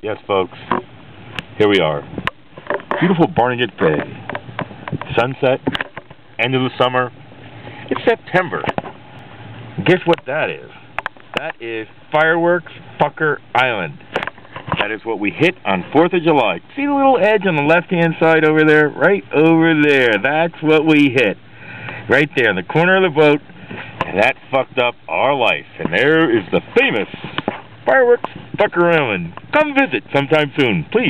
Yes, folks. Here we are. Beautiful Barnegat Bay. Sunset. End of the summer. It's September. Guess what that is? That is Fireworks Fucker Island. That is what we hit on 4th of July. See the little edge on the left-hand side over there? Right over there. That's what we hit. Right there in the corner of the boat. And that fucked up our life. And there is the famous Fireworks Fucker Island. Come visit sometime soon, please.